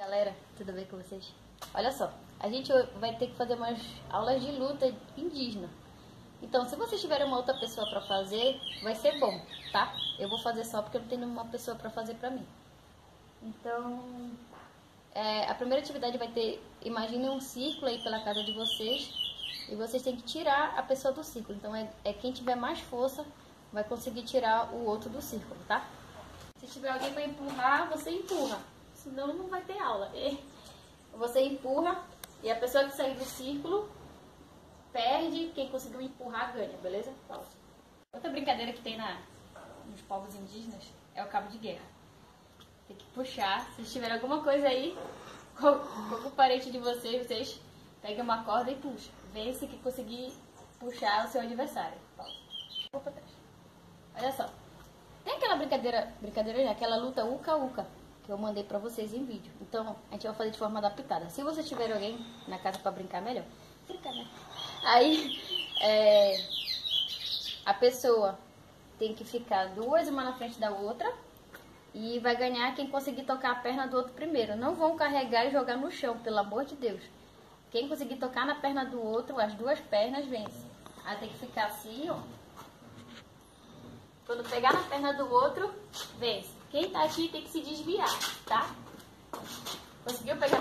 Galera, tudo bem com vocês? Olha só, a gente vai ter que fazer umas aulas de luta indígena. Então, se vocês tiverem uma outra pessoa para fazer, vai ser bom, tá? Eu vou fazer só porque eu não tenho uma pessoa para fazer pra mim. Então, é, a primeira atividade vai ter, imagine um círculo aí pela casa de vocês e vocês têm que tirar a pessoa do círculo. Então, é, é quem tiver mais força vai conseguir tirar o outro do círculo, tá? Se tiver alguém para empurrar, você empurra senão não vai ter aula. Você empurra e a pessoa que sair do círculo perde, quem conseguiu empurrar ganha, beleza? Outra brincadeira que tem na, nos povos indígenas é o cabo de guerra. Tem que puxar, se tiver alguma coisa aí, com, com o parente de vocês, vocês peguem uma corda e puxam. Vence que conseguir puxar o seu adversário. Olha só. Tem aquela brincadeira, brincadeira já, aquela luta uca-uca que eu mandei pra vocês em vídeo. Então, a gente vai fazer de forma adaptada. Se você tiver alguém na casa pra brincar, melhor. Brincar, né? Aí, é, a pessoa tem que ficar duas, uma na frente da outra. E vai ganhar quem conseguir tocar a perna do outro primeiro. Não vão carregar e jogar no chão, pelo amor de Deus. Quem conseguir tocar na perna do outro, as duas pernas, vence. Aí tem que ficar assim, ó. Quando pegar na perna do outro, vence. Quem tá aqui tem que se desviar, tá? Conseguiu pegar